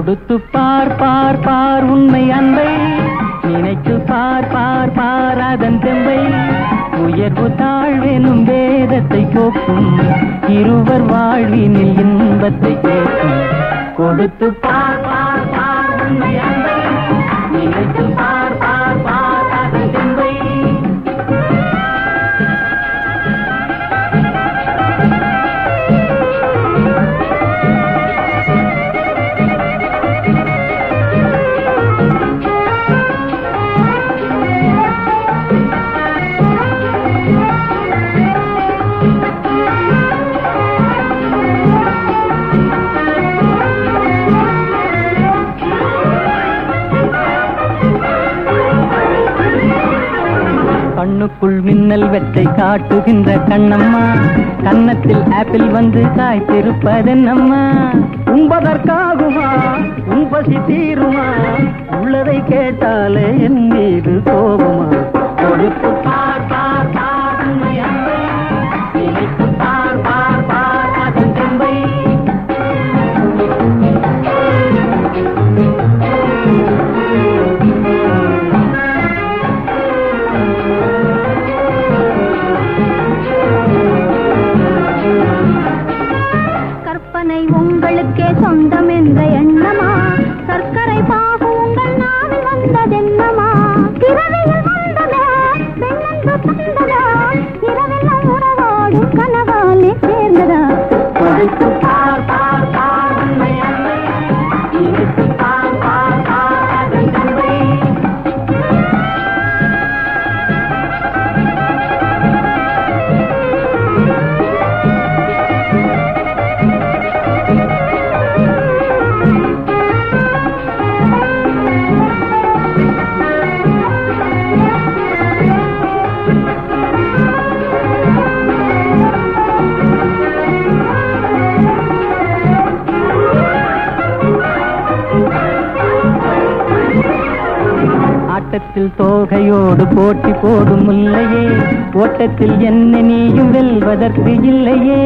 கொடுத்து பார் பார் பார் உண்மை அன்பை. நினைத்து பார் பார் பார் அதன் தெம்பை. உயர்வு தாழ்வெனும் வேதத்தை கோக்கும் இருவர் வாழ்வினில் இன்பத்தை கேட்கும். கொடுத்து பார் பார் பார் உண்மை கண்ணுக்குள் மின்னல் வெட்டை காட்டுகின்ற கண்ணம்மா. கன்னத்தில் ஆப்பிள் வந்து காய்த்திருப்பதென்னம்மா. உண்பதற்காகுமா? உண்பசி தீருமா? உள்ளதை கேட்டாலே என் மீது கோபமா? கொடுத்து பார் உறவாடும் கனவாலே சேர்ந்ததா? ஓட்டத்தில் தோகையோடு போட்டி போடும் முல்லையே. ஓட்டத்தில் என்ன நீயும் வெல்வதற்கு இல்லையே.